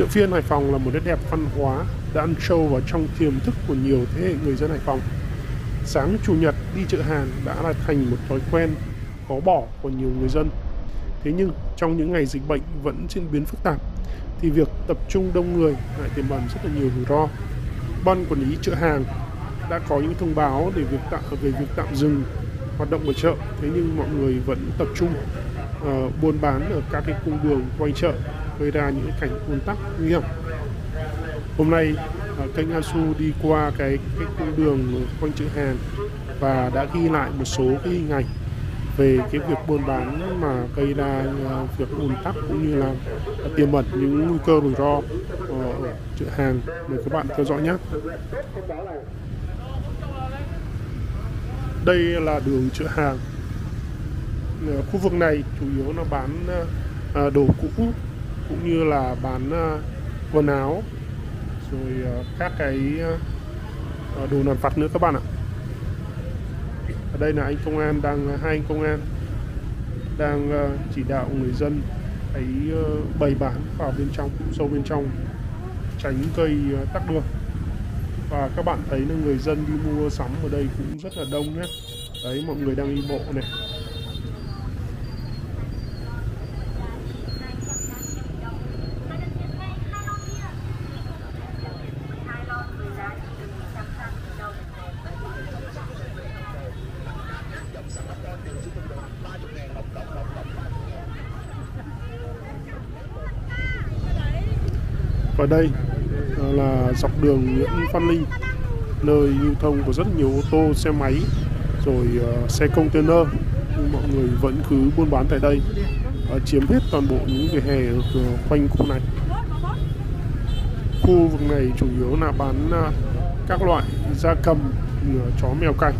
Chợ phiên Hải Phòng là một nét đẹp văn hóa đã ăn sâu vào trong tiềm thức của nhiều thế hệ người dân Hải Phòng. Sáng Chủ nhật đi chợ Hàn đã là thành một thói quen khó bỏ của nhiều người dân. Thế nhưng trong những ngày dịch bệnh vẫn diễn biến phức tạp thì việc tập trung đông người lại tiềm ẩn rất là nhiều rủi ro. Ban quản lý chợ hàng đã có những thông báo để việc tạm về việc tạm dừng hoạt động của chợ thế nhưng mọi người vẫn tập trung uh, buôn bán ở các cái cung đường quanh chợ gây ra những cảnh ùn tắc nguy hiểm. Hôm nay à, kênh Asu đi qua cái cái cung đường quanh chợ hàng và đã ghi lại một số cái hình ảnh về cái việc buôn bán mà gây ra à, việc ùn tắc cũng như là tiềm ẩn những nguy cơ rủi ro ờ, ở chợ hàng. Mời các bạn theo dõi nhé. Đây là đường chợ hàng. Ờ, khu vực này chủ yếu là bán à, đồ cũ cũng như là bán ờ, quần áo, rồi ờ, các cái ờ, đồ làm vặt nữa các bạn ạ. Ở đây là anh công an đang hai anh công an đang chỉ đạo người dân hãy bày bán vào bên trong, sâu bên trong, tránh cây tắc đường. Và các bạn thấy là người dân đi mua sắm ở đây cũng rất là đông nhé. Đấy, mọi người đang đi bộ này. Và đây là dọc đường Nguyễn Văn Linh nơi lưu thông của rất nhiều ô tô, xe máy rồi uh, xe container. Nhưng mọi người vẫn cứ buôn bán tại đây uh, chiếm hết toàn bộ những vỉa hè ở quanh khu này. Khu vực này chủ yếu là bán uh, các loại gia cầm uh, chó mèo cảnh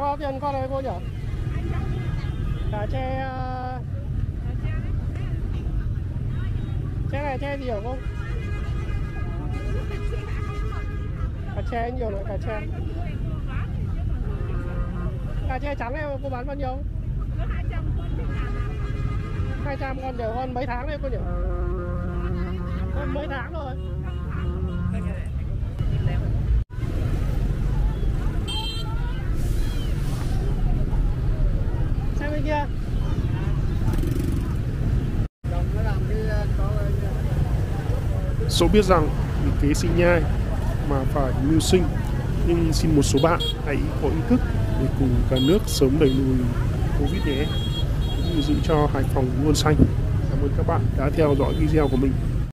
bao tiền con này cô nhỉ? Cả tre à, Tre này, tre gì hả cô? Cả tre nhiều loại cả tre Cả tre trắng này, cô bán bao nhiêu? 200 con đều hơn mấy tháng đấy, cô nhỉ? Hơn mấy tháng rồi kia Dẫu biết rằng vì kế sinh nhai mà phải mưu sinh, nhưng xin một số bạn hãy có ý thức để cùng cả nước sớm đẩy lùi Covid nhé cũng như giữ cho Hải Phòng luôn xanh. Cảm ơn các bạn đã theo dõi video của mình.